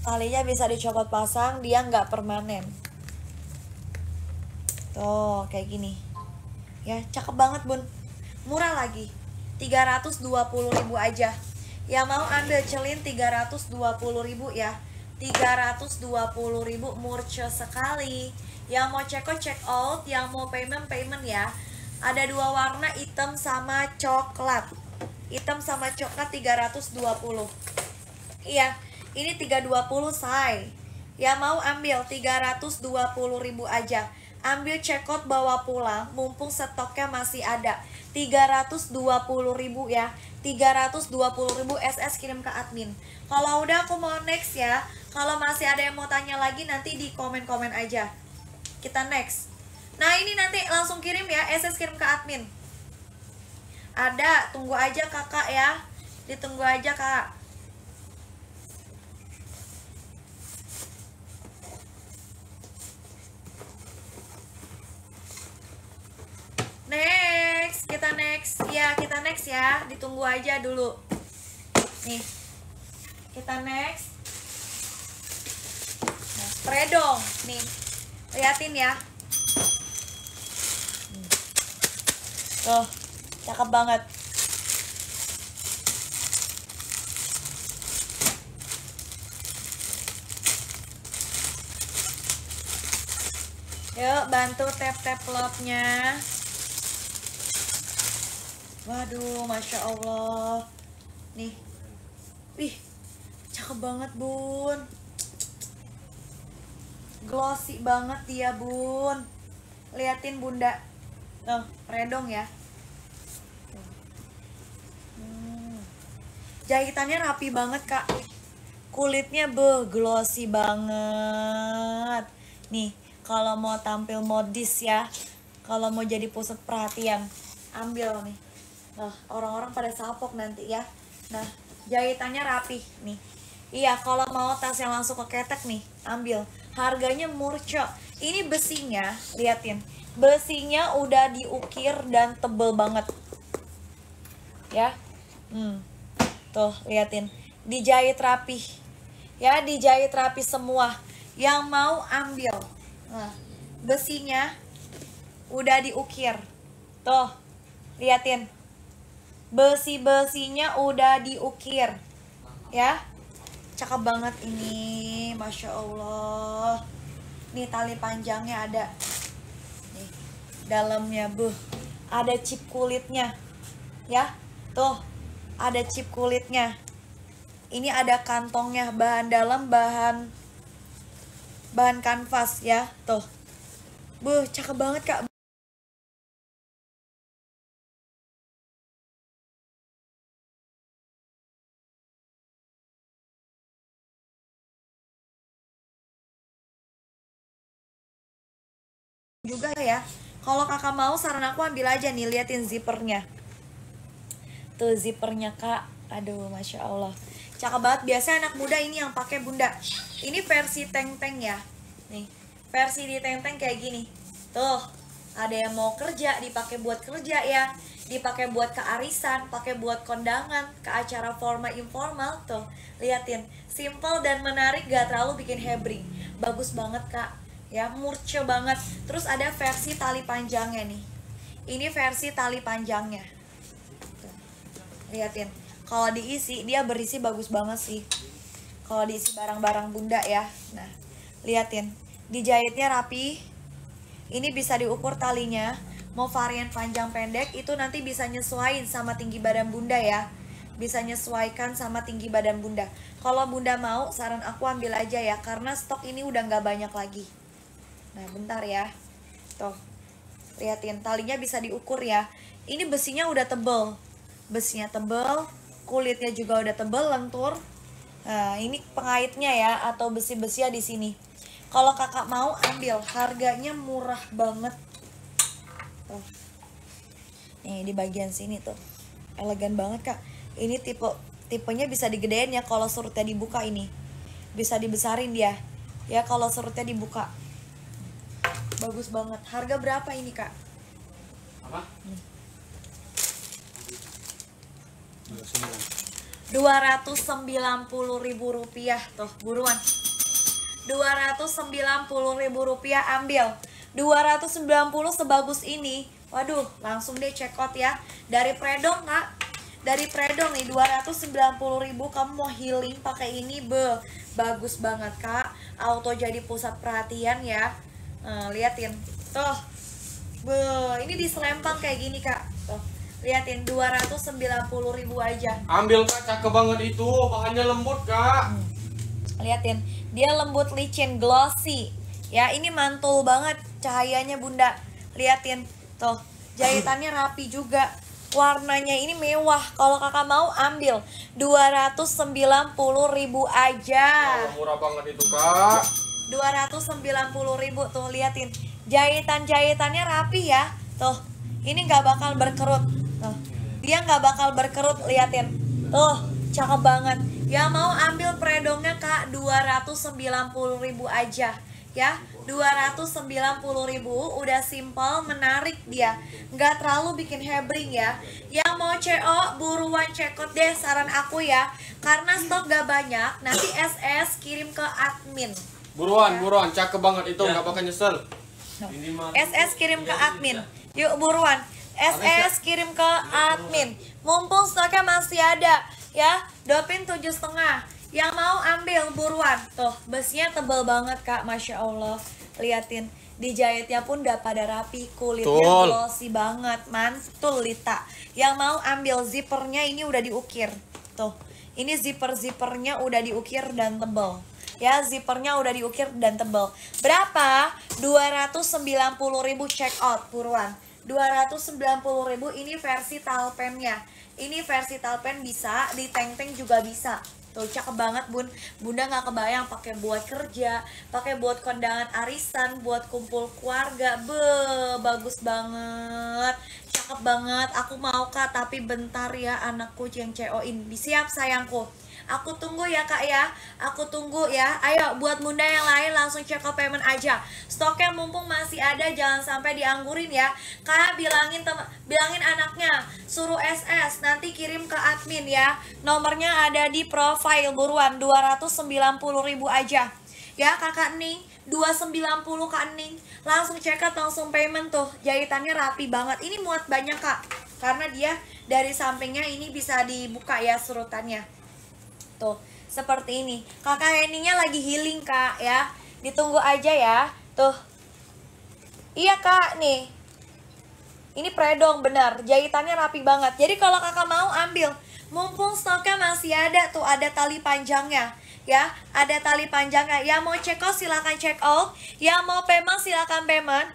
talinya bisa dicopot pasang dia nggak permanen. Tuh kayak gini. Ya cakep banget bun. Murah lagi. 320.000 aja. Yang mau ambil celin 320.000 ya. 320.000 murce sekali. Yang mau check out check out. Yang mau payment payment ya. Ada dua warna hitam sama coklat. Hitam sama coklat 320 iya ini 320 say. Yang mau ambil 320.000 aja. Ambil checkout bawa pulang mumpung stoknya masih ada. 320.000 ya. 320.000 SS kirim ke admin. Kalau udah aku mau next ya. Kalau masih ada yang mau tanya lagi nanti di komen-komen aja. Kita next. Nah ini nanti langsung kirim ya SS kirim ke admin. Ada tunggu aja kakak ya. Ditunggu aja kak Next, kita next. Ya, kita next ya. Ditunggu aja dulu. Nih. Kita next. Nah, spray dong. Nih. Liatin ya. Tuh, cakep banget. Yuk, bantu tap-tap love-nya. Waduh, masya Allah. Nih, wih, cakep banget bun. Glossy banget dia bun. Liatin bunda. Oh, redong ya. Hmm. Jahitannya rapi banget kak. Kulitnya be glossy banget. Nih, kalau mau tampil modis ya, kalau mau jadi pusat perhatian, ambil nih. Nah, orang-orang pada sapok nanti ya. Nah, jahitannya rapi nih. Iya, kalau mau tas yang langsung ke ketek nih, ambil. Harganya murco. Ini besinya, liatin. Besinya udah diukir dan tebel banget. Ya. Hmm. Tuh, liatin. Dijahit rapi. Ya, dijahit rapi semua. Yang mau ambil. Nah, besinya udah diukir. Tuh, liatin besi-besinya udah diukir. Ya. Cakep banget ini. Masya allah. Nih tali panjangnya ada. Nih dalamnya buh. Ada chip kulitnya. Ya tuh. Ada chip kulitnya. Ini ada kantongnya bahan dalam bahan bahan kanvas ya. Tuh. Buh cakep banget kak juga ya. Kalau kakak mau saran aku ambil aja nih liatin zippernya. Tuh zippernya kak. Aduh masya allah. Cakep banget. Biasanya anak muda ini yang pakai bunda. Ini versi teng teng ya. Nih versi di teng teng kayak gini. Tuh ada yang mau kerja dipakai buat kerja ya. Dipakai buat kearisan pakai buat kondangan ke acara formal informal. Tuh liatin. Simple dan menarik gak terlalu bikin hebring bagus banget kak ya murce banget. Terus ada versi tali panjangnya nih. Ini versi tali panjangnya. Tuh. liatin. Kalau diisi dia berisi bagus banget sih. Kalau diisi barang-barang bunda ya. Nah liatin. Dijahitnya rapi. Ini bisa diukur talinya. Mau varian panjang pendek itu nanti bisa nyesuaiin sama tinggi badan bunda ya. Bisa nyesuaikan sama tinggi badan bunda. Kalau bunda mau saran aku ambil aja ya karena stok ini udah nggak banyak lagi Nah, bentar ya. Tuh. Liatin, talinya bisa diukur ya. Ini besinya udah tebel. Besinya tebel, kulitnya juga udah tebel, lentur. Nah, ini pengaitnya ya atau besi-besinya di sini. Kalau kakak mau ambil, harganya murah banget. Tuh. Nih di bagian sini tuh. Elegan banget, Kak. Ini tipe tipenya bisa digedein ya kalau surutnya dibuka ini. Bisa dibesarin dia. Ya kalau surutnya dibuka bagus banget. Harga berapa ini kak? Apa? 290.000 rupiah. Tuh buruan. 290.000 rupiah ambil. 290 sebagus ini. Waduh langsung deh check out ya. Dari predong kak. Dari predong nih 290.000 kamu mau healing pakai ini be. Bagus banget kak. Auto jadi pusat perhatian ya nah, liatin. Tuh be ini di selempang kayak gini kak. Tuh liatin 290 ribu aja. Ambil kak cakep banget itu. Bahannya lembut kak. Hmm. liatin. Dia lembut licin glossy. Ya ini mantul banget cahayanya bunda. Liatin. Tuh jahitannya rapi juga. Warnanya ini mewah. Kalau kakak mau ambil. 290 ribu aja. Oh, murah banget itu kak 290 ribu tuh liatin. Jahitan-jahitannya rapi ya. Tuh ini nggak bakal berkerut. Tuh. Dia nggak bakal berkerut, liatin. Tuh, cakep banget. Ya mau ambil predongnya Kak 290 ribu aja. Ya 290 ribu udah simple menarik dia. Nggak terlalu bikin hebring ya. Yang mau CO buruan cekot deh saran aku ya. Karena stok gak banyak nanti SS kirim ke admin buruan ya. buruan cakep banget itu ya. nggak ya. bakal nyesel SS kirim ke admin yuk buruan SS kirim ke admin. Mumpung stoknya masih ada ya. Dopin tujuh setengah. Yang mau ambil buruan. Tuh, busnya tebel banget kak, masya Allah. Liatin dijahitnya pun udah pada rapi kulitnya Betul. glossy banget mantul Lita yang mau ambil zippernya ini udah diukir tuh ini zipper zippernya udah diukir dan tebel ya zippernya udah diukir dan tebel. Berapa? 290.000 check out buruan. 290.000 ini versi talpennya ini versi talpen bisa di tank tank juga bisa. Tuh cakep banget bun. Bunda nggak kebayang pakai buat kerja pakai buat kondangan arisan buat kumpul keluarga. Be bagus banget. Cakep banget. Aku mau kak tapi bentar ya anakku yang ceoin siap sayangku Aku tunggu ya kak ya. Aku tunggu ya. Ayo buat bunda yang lain langsung check out payment aja. Stoknya mumpung masih ada Jangan sampai dianggurin ya. Kak bilangin tem bilangin anaknya Suruh SS Nanti kirim ke admin ya. Nomornya ada di profile buruan 290 ribu aja. Ya kakak Ning 290 kak Ning Langsung check out langsung payment tuh. Jahitannya rapi banget. Ini muat banyak kak Karena dia dari sampingnya ini bisa dibuka ya surutannya Tuh, seperti ini. Kakak Heninya lagi healing, Kak, ya. Ditunggu aja ya. Tuh. Iya, Kak, nih. Ini predong, benar. Jahitannya rapi banget. Jadi kalau kakak mau ambil, mumpung stoknya masih ada tuh, ada tali panjangnya ya ada tali panjangnya yang mau check out silahkan check out yang mau payment silahkan payment